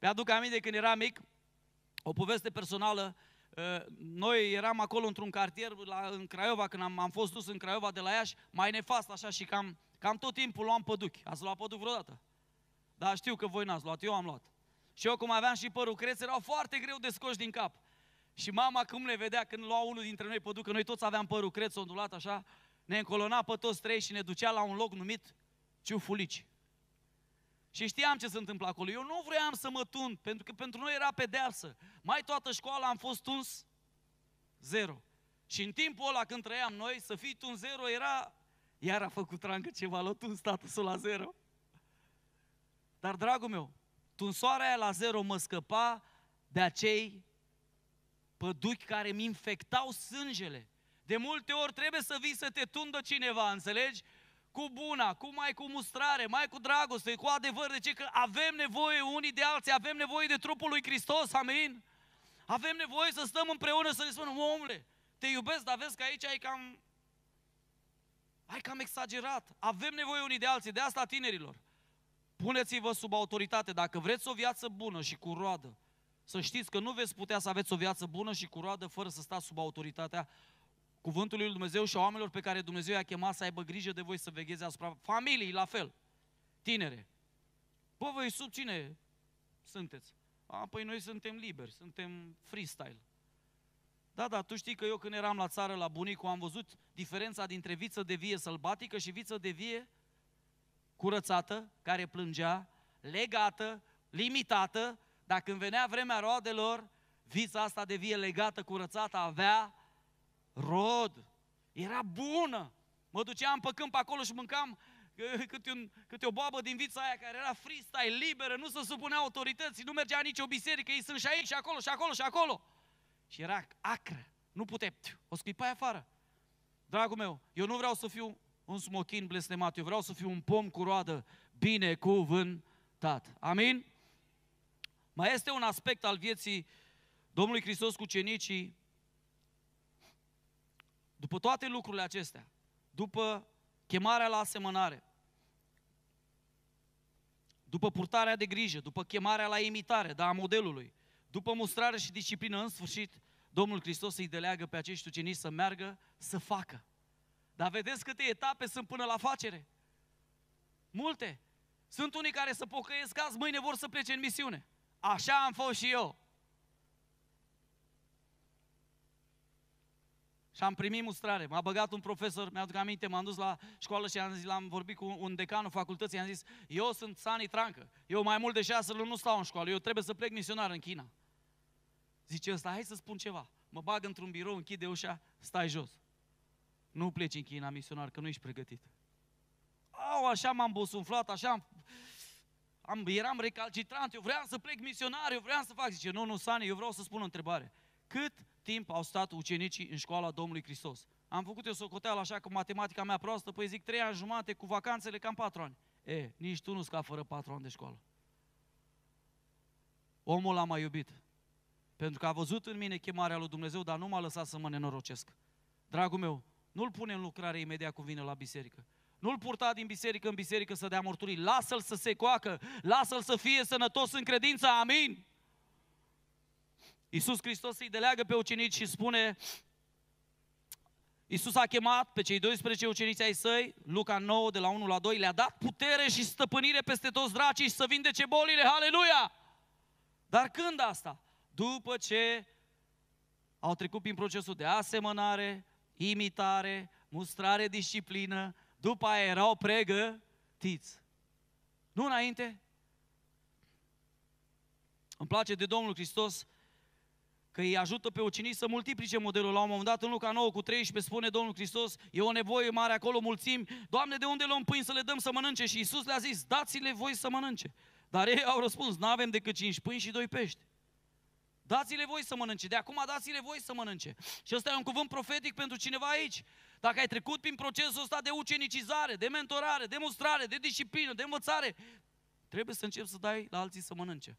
Mi-aduc aminte când eram mic, o poveste personală, ă, noi eram acolo într-un cartier la, în Craiova, când am, am fost dus în Craiova de la Iași, mai nefast așa și cam, cam tot timpul luam păduchi. Ați luat păduchi vreodată? Da, știu că voi n-ați luat, eu am luat. Și eu cum aveam și părul creț, erau foarte greu de scoși din cap. Și mama cum ne vedea când lua unul dintre noi păduc, că noi toți aveam părul creț ondulat așa, ne încolona pe toți trei și ne ducea la un loc numit Ciufulici. Și știam ce se întâmplă acolo. Eu nu vreau să mă tund, pentru că pentru noi era pedeapsă. Mai toată școala am fost tuns zero. Și în timpul ăla când trăiam noi, să fii tuns zero era... Iar a făcut rancă ceva, l-a tuns statusul la zero. Dar, dragul meu, tunsoarea aia la zero mă scăpa de acei păduchi care mi infectau sângele. De multe ori trebuie să vii să te tundă cineva, înțelegi? Cu buna, cu mai cu mustrare, mai cu dragoste, cu adevăr. De ce? Că avem nevoie unii de alții, avem nevoie de trupul lui Hristos, amin? Avem nevoie să stăm împreună să ne spunem, omule, te iubesc, dar vezi că aici ai cam... Ai cam exagerat. Avem nevoie unii de alții, de asta tinerilor. Puneți-vă sub autoritate. Dacă vreți o viață bună și cu roadă, să știți că nu veți putea să aveți o viață bună și cu roadă fără să stați sub autoritatea cuvântului lui Dumnezeu și a oamenilor pe care Dumnezeu i-a chemat să aibă grijă de voi, să vegheze asupra familiei, la fel. Tinere. Bă, voi sub cine sunteți? A, păi noi suntem liberi, suntem freestyle. Da, da, tu știi că eu când eram la țară, la bunicul, am văzut diferența dintre viță de vie sălbatică și viță de vie curățată, care plângea, legată, limitată, dar când venea vremea roadelor, vița asta de vie legată, curățată, avea rod. Era bună. Mă duceam pe câmp acolo și mâncam câte, un, câte o boabă din vița aia care era freestyle, liberă, nu se supunea autorității, nu mergea nicio biserică, ei sunt și aici, și acolo, și acolo, și acolo. Și era acră. Nu putea. O scuipai afară. Dragul meu, eu nu vreau să fiu un smochin blestemat, eu vreau să fiu un pom cu roadă binecuvântat. Amin? Mai este un aspect al vieții Domnului Hristos cu cenicii. După toate lucrurile acestea, după chemarea la asemănare, după purtarea de grijă, după chemarea la imitare, da, a modelului, după mustrare și disciplină, în sfârșit, Domnul Hristos îi deleagă pe acești ucenici să meargă, să facă. Dar vedeți câte etape sunt până la facere? Multe. Sunt unii care să pocăiesc azi, mâine vor să plece în misiune. Așa am fost și eu. Și am primit mustrare. M-a băgat un profesor, mi-aduc aminte, m-am dus la școală și am zis, l-am vorbit cu un decanul facultății, am zis, eu sunt Sani Trancă, eu mai mult de șase luni nu stau în școală, eu trebuie să plec misionar în China. Zice ăsta, hai să spun ceva. Mă bag într-un birou, închide ușa, stai jos. Nu pleci în China misionar, că nu ești pregătit. Au, așa m-am bosunflat, așa am, am, eram recalcitrant, eu vreau să plec misionar, eu vreau să fac. Zice, nu, nu, Sani, eu vreau să spun o întrebare. Cât timp au stat ucenicii în școala Domnului Hristos? Am făcut eu socoteală așa că matematica mea proastă, păi zic trei ani jumate cu vacanțele cam patru ani. E, nici tu nu scap fără patru ani de școală. Omul l-a mai iubit. Pentru că a văzut în mine chemarea lui Dumnezeu, dar nu m-a lăsat să mă nenorocesc. Dragul meu, nu-l pune în lucrare imediat cu vine la biserică. Nu-l purta din biserică în biserică să dea mărturii. Lasă-l să se coacă, lasă-l să fie sănătos în credință, amin. Iisus Hristos îi deleagă pe ucenici și spune, Iisus a chemat pe cei 12 uceniți ai săi, Luca 9, de la 1 la 2, le-a dat putere și stăpânire peste toți dracii și să vindece bolile, aleluia! Dar când asta? După ce au trecut prin procesul de asemănare, imitare, mustrare, disciplină, după aia erau pregătiți. Nu înainte? Îmi place de Domnul Hristos că îi ajută pe ucenici să multiplice modelul. La un moment dat, în Luca 9 cu 13, spune Domnul Hristos, e o nevoie mare acolo, mulțimi, Doamne, de unde luăm pâini să le dăm să mănânce? Și Iisus le-a zis, dați-le voi să mănânce. Dar ei au răspuns, nu avem decât cinci pâini și doi pești. Dați-le voi să mănânce. De acum dați-le voi să mănânce. Și ăsta e un cuvânt profetic pentru cineva aici. Dacă ai trecut prin procesul ăsta de ucenicizare, de mentorare, de mustrare, de disciplină, de învățare, trebuie să începi să dai la alții să mănânce.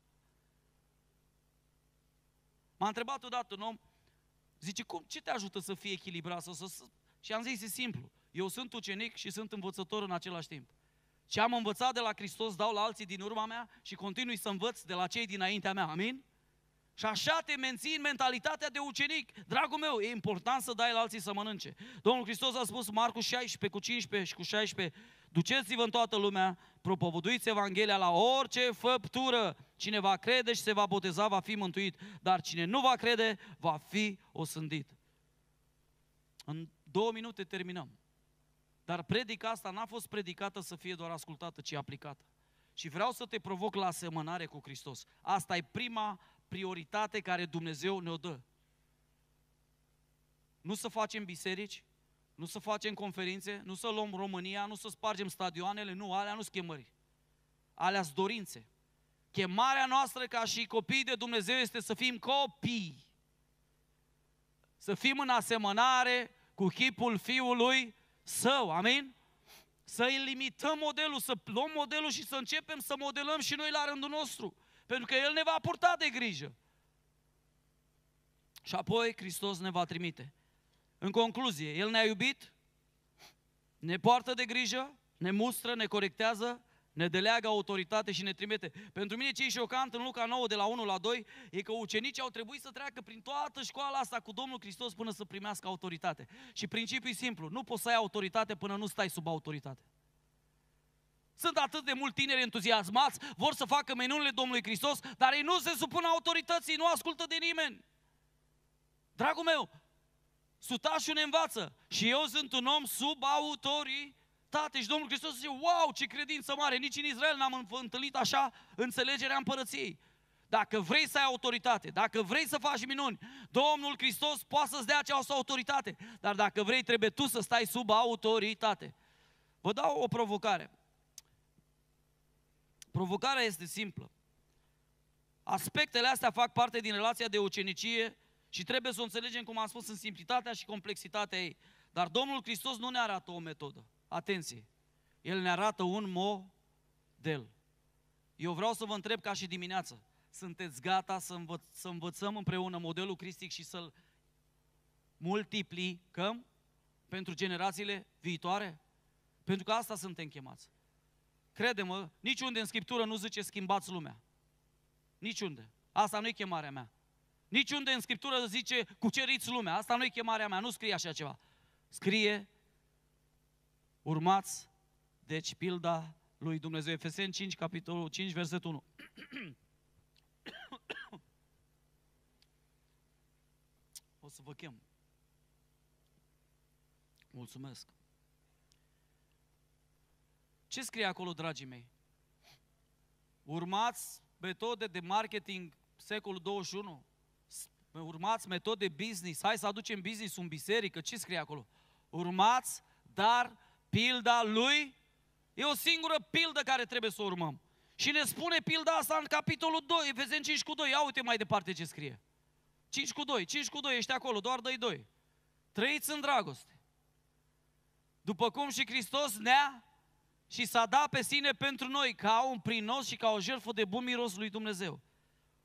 M-a întrebat odată un om, zice, cum, ce te ajută să fii echilibrat? Să, să, și am zis, e simplu, eu sunt ucenic și sunt învățător în același timp. Ce am învățat de la Hristos dau la alții din urma mea și continui să învăț de la cei dinaintea mea. Amin? Și așa te menții în mentalitatea de ucenic. Dragul meu, e important să dai la alții să mănânce. Domnul Hristos a spus, Marcu 16 cu 15 și cu 16, duceți-vă în toată lumea, propovăduiți Evanghelia la orice făptură. Cine va crede și se va boteza va fi mântuit, dar cine nu va crede va fi osândit. În două minute terminăm. Dar predica asta n-a fost predicată să fie doar ascultată, ci aplicată. Și vreau să te provoc la asemănare cu Hristos. Asta e prima prioritate care Dumnezeu ne-o dă. Nu să facem biserici, nu să facem conferințe, nu să luăm România, nu să spargem stadioanele, nu, alea nu schemări. alea dorințe. Chemarea noastră ca și copii de Dumnezeu este să fim copii. Să fim în asemănare cu chipul Fiului Său. Amin? Să limităm modelul, să luăm modelul și să începem să modelăm și noi la rândul nostru. Pentru că El ne va purta de grijă. Și apoi Hristos ne va trimite. În concluzie, El ne-a iubit, ne poartă de grijă, ne mustră, ne corectează, ne deleagă autoritate și ne trimite. Pentru mine ce e șocant în Luca 9 de la 1 la 2 e că ucenicii au trebuit să treacă prin toată școala asta cu Domnul Hristos până să primească autoritate. Și principiul e simplu, nu poți să ai autoritate până nu stai sub autoritate. Sunt atât de mulți tineri entuziasmați, vor să facă menunile Domnului Hristos, dar ei nu se supun autorității, nu ascultă de nimeni. Dragul meu, sutașul ne învață și eu sunt un om sub autoritate. Și Domnul Hristos zice, wow, ce credință mare, nici în Israel n-am întâlnit așa înțelegerea împărăției. Dacă vrei să ai autoritate, dacă vrei să faci minuni, Domnul Hristos poate să-ți dea această autoritate. Dar dacă vrei, trebuie tu să stai sub autoritate. Vă dau o provocare. Provocarea este simplă. Aspectele astea fac parte din relația de ucenicie și trebuie să o înțelegem, cum am spus, în simplitatea și complexitatea ei. Dar Domnul Hristos nu ne arată o metodă. Atenție! El ne arată un model. Eu vreau să vă întreb ca și dimineață. Sunteți gata să, învăț- să învățăm împreună modelul cristic și să-l multiplicăm pentru generațiile viitoare? Pentru că asta suntem chemați. Crede-mă, niciunde în Scriptură nu zice schimbați lumea. Niciunde. Asta nu e chemarea mea. Niciunde în Scriptură zice cuceriți lumea. Asta nu e chemarea mea, nu scrie așa ceva. Scrie urmați, deci pilda lui Dumnezeu. Efeseni 5, capitolul 5, versetul 1. o să vă chem. Mulțumesc. Ce scrie acolo, dragii mei? Urmați metode de marketing secolul 21? Urmați metode business? Hai să aducem business în biserică? Ce scrie acolo? Urmați, dar pilda lui e o singură pildă care trebuie să o urmăm. Și ne spune pilda asta în capitolul 2, Efeseni 5 cu 2. Ia uite mai departe ce scrie. 5 cu 2, 5 cu 2, ești acolo, doar dă 2. Trăiți în dragoste. După cum și Hristos ne-a și s-a dat pe sine pentru noi ca un prinos și ca o jertfă de bun miros lui Dumnezeu.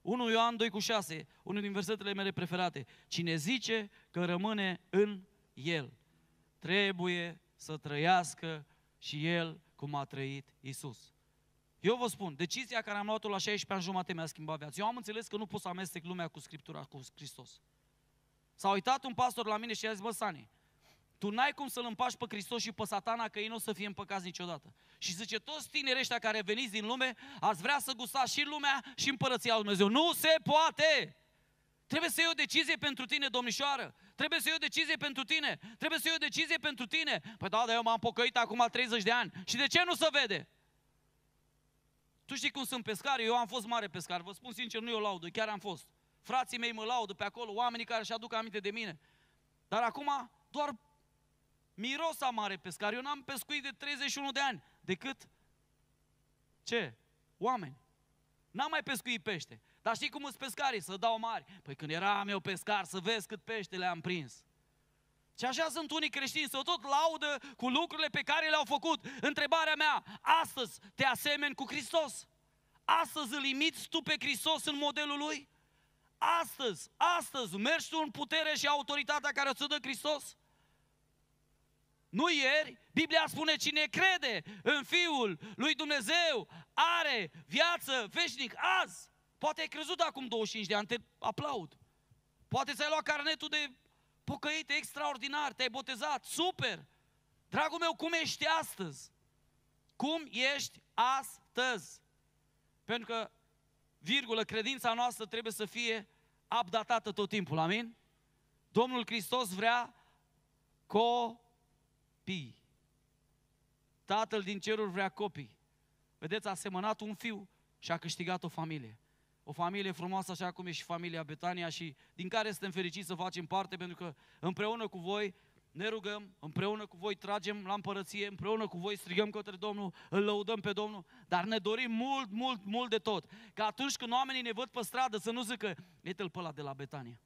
1 Ioan 2 cu 6, unul din versetele mele preferate. Cine zice că rămâne în El, trebuie să trăiască și El cum a trăit Isus. Eu vă spun, decizia care am luat-o la 16 ani jumate mi-a schimbat viața. Eu am înțeles că nu pot să amestec lumea cu Scriptura, cu Hristos. S-a uitat un pastor la mine și a zis, bă, Sani, tu n-ai cum să-L împași pe Hristos și pe satana că ei nu o să fie împăcați niciodată. Și zice, toți tinerii ăștia care veniți din lume, ați vrea să gustați și lumea și împărăția lui Dumnezeu. Nu se poate! Trebuie să iei o decizie pentru tine, domnișoară. Trebuie să iei o decizie pentru tine. Trebuie să iei o decizie pentru tine. Păi da, dar eu m-am pocăit acum 30 de ani. Și de ce nu se vede? Tu știi cum sunt pescari? Eu am fost mare pescar. Vă spun sincer, nu eu laudă, chiar am fost. Frații mei mă laudă pe acolo, oamenii care își aduc aminte de mine. Dar acum doar Miros a mare pescar. Eu n-am pescuit de 31 de ani. Decât ce? Oameni. N-am mai pescuit pește. Dar știi cum sunt pescarii? Să dau mari. Păi când eram eu pescar, să vezi cât pește le-am prins. Și așa sunt unii creștini, să tot laudă cu lucrurile pe care le-au făcut. Întrebarea mea, astăzi te asemeni cu Hristos? Astăzi îl limiți tu pe Hristos în modelul lui? Astăzi, astăzi, mergi tu în putere și autoritatea care ți-o dă Hristos? Nu ieri, Biblia spune cine crede în Fiul lui Dumnezeu are viață veșnic azi. Poate ai crezut acum 25 de ani, te aplaud. Poate ți-ai luat carnetul de pocăit extraordinar, te-ai botezat, super. Dragul meu, cum ești astăzi? Cum ești astăzi? Pentru că, virgulă, credința noastră trebuie să fie updatată tot timpul, amin? Domnul Hristos vrea co copii. Tatăl din ceruri vrea copii. Vedeți, a semănat un fiu și a câștigat o familie. O familie frumoasă așa cum e și familia Betania și din care suntem fericiți să facem parte pentru că împreună cu voi ne rugăm, împreună cu voi tragem la împărăție, împreună cu voi strigăm către Domnul, îl lăudăm pe Domnul, dar ne dorim mult, mult, mult de tot. Ca atunci când oamenii ne văd pe stradă să nu zică, uite-l pe ăla de la Betania.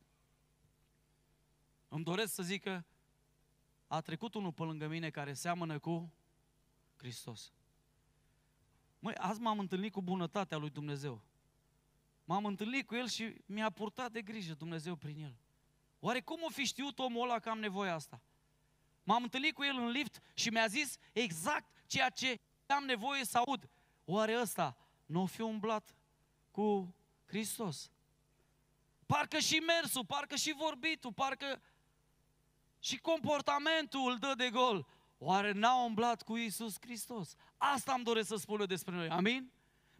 Îmi doresc să zică, a trecut unul pe lângă mine care seamănă cu Hristos. Măi, azi m-am întâlnit cu bunătatea lui Dumnezeu. M-am întâlnit cu el și mi-a purtat de grijă Dumnezeu prin el. Oare cum o fi știut omul ăla că am nevoie asta? M-am întâlnit cu el în lift și mi-a zis exact ceea ce am nevoie să aud. Oare ăsta nu o fi umblat cu Hristos? Parcă și mersul, parcă și vorbitul, parcă și comportamentul îl dă de gol. Oare n-a umblat cu Isus Hristos? Asta îmi doresc să spună despre noi. Amin?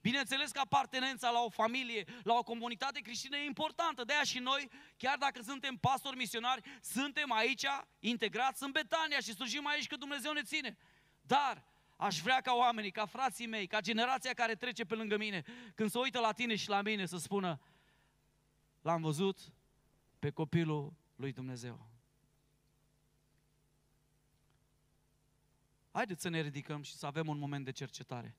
Bineînțeles că apartenența la o familie, la o comunitate creștină e importantă. De aia și noi, chiar dacă suntem pastori misionari, suntem aici integrați în Betania și slujim aici că Dumnezeu ne ține. Dar aș vrea ca oamenii, ca frații mei, ca generația care trece pe lângă mine, când se uită la tine și la mine, să spună, l-am văzut pe copilul lui Dumnezeu. Haideți să ne ridicăm și să avem un moment de cercetare.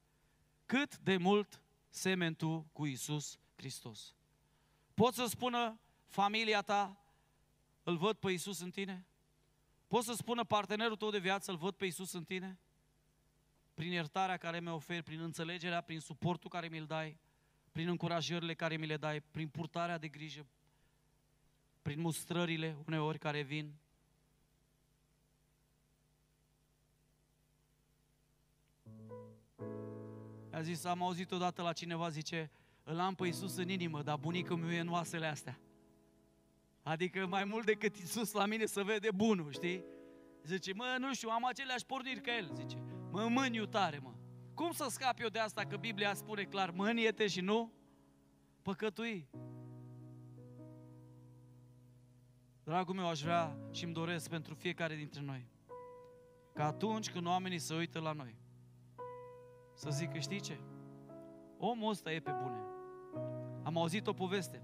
Cât de mult semeni tu cu Isus Hristos? Poți să spună familia ta, îl văd pe Isus în tine? Poți să spună partenerul tău de viață, îl văd pe Isus în tine? Prin iertarea care mi-o oferi, prin înțelegerea, prin suportul care mi-l dai, prin încurajările care mi le dai, prin purtarea de grijă, prin mustrările uneori care vin, A zis, am auzit odată la cineva, zice, îl am pe Iisus în inimă, dar bunicul meu e în oasele astea. Adică mai mult decât Iisus la mine să vede bunul, știi? Zice, mă, nu știu, am aceleași porniri ca el, zice. Mă mâniu tare, mă. Cum să scap eu de asta că Biblia spune clar, mânie-te și nu păcătui? Dragul meu, aș vrea și îmi doresc pentru fiecare dintre noi că atunci când oamenii se uită la noi, să zică, știi ce? Omul ăsta e pe bune. Am auzit o poveste.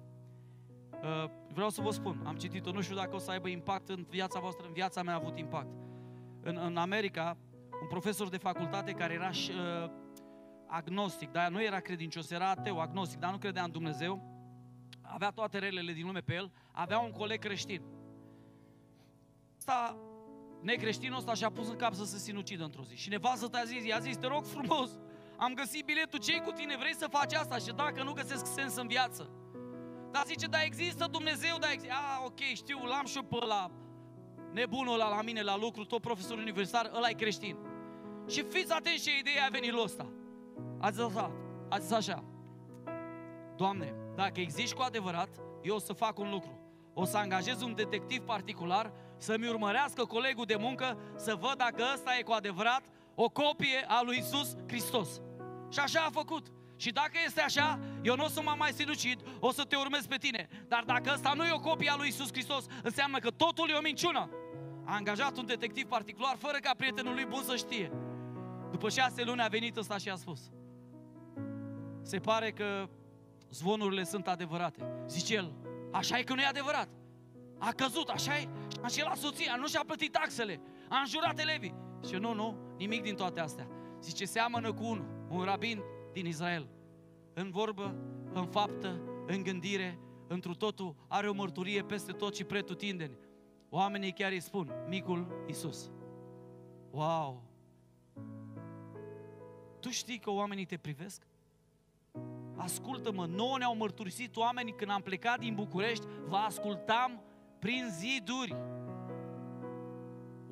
Uh, vreau să vă spun, am citit-o, nu știu dacă o să aibă impact în viața voastră, în viața mea a avut impact. În, în America, un profesor de facultate care era și, uh, agnostic, dar nu era credincios, era ateu, agnostic, dar nu credea în Dumnezeu, avea toate relele din lume pe el, avea un coleg creștin. Asta necreștinul ăsta și-a pus în cap să se sinucidă într-o zi. Și nevastă te-a zis, i-a zis, te rog frumos, am găsit biletul, ce cu tine, vrei să faci asta? Și dacă nu găsesc sens în viață. Dar zice, da există Dumnezeu, da există. A, ok, știu, l-am și pe la nebunul ăla la mine la lucru, tot profesor universitar, ăla e creștin. Și fiți atenți ce idee a venit lui ăsta. A zis așa, a zis așa, Doamne, dacă existi cu adevărat, eu o să fac un lucru. O să angajez un detectiv particular să-mi urmărească colegul de muncă să văd dacă ăsta e cu adevărat o copie a lui Isus Hristos. Și așa a făcut. Și dacă este așa, eu nu o să mă mai sinucid, o să te urmez pe tine. Dar dacă ăsta nu e o copie a lui Isus Hristos, înseamnă că totul e o minciună. A angajat un detectiv particular fără ca prietenul lui bun să știe. După șase luni a venit ăsta și a spus. Se pare că zvonurile sunt adevărate. Zice el, așa e că nu e adevărat. A căzut, așa e? Și a înșelat soția, nu și-a plătit taxele. A înjurat elevii. Și nu, nu, nimic din toate astea. Zice, seamănă cu unul, un rabin din Israel. În vorbă, în faptă, în gândire, întru totul, are o mărturie peste tot și pretutindeni. Oamenii chiar îi spun, micul Isus. Wow! Tu știi că oamenii te privesc? Ascultă-mă, nouă ne-au mărturisit oamenii când am plecat din București, vă ascultam prin ziduri.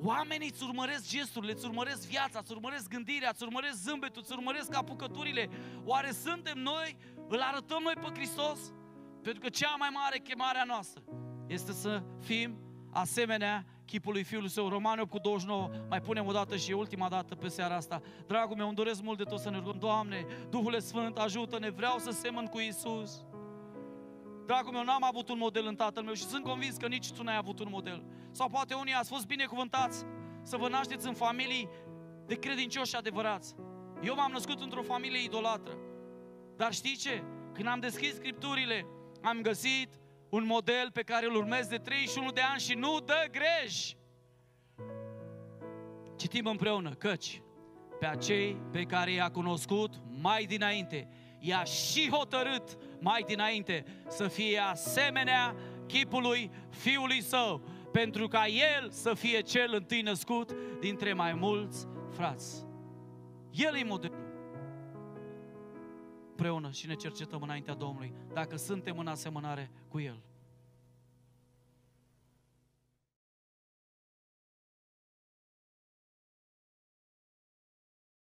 Oamenii îți urmăresc gesturile, îți urmăresc viața, îți urmăresc gândirea, îți urmăresc zâmbetul, îți urmăresc apucăturile. Oare suntem noi, îl arătăm noi pe Hristos? Pentru că cea mai mare chemare a noastră este să fim asemenea chipului Fiului Său. Romani 8 cu 29, mai punem o dată și ultima dată pe seara asta. Dragul meu, îmi doresc mult de tot să ne rugăm. Doamne, Duhul Sfânt, ajută-ne, vreau să semăn cu Isus. Dragul meu, n-am avut un model în tatăl meu și sunt convins că nici tu n-ai avut un model. Sau poate unii ați fost binecuvântați să vă nașteți în familii de credincioși adevărați. Eu m-am născut într-o familie idolatră. Dar știi ce? Când am deschis scripturile, am găsit un model pe care îl urmez de 31 de ani și nu dă greș. Citim împreună, căci pe acei pe care i-a cunoscut mai dinainte, i-a și hotărât mai dinainte să fie asemenea chipului Fiului Său, pentru ca El să fie cel întâi născut dintre mai mulți frați. El e modelul. Împreună și ne cercetăm înaintea Domnului, dacă suntem în asemănare cu El.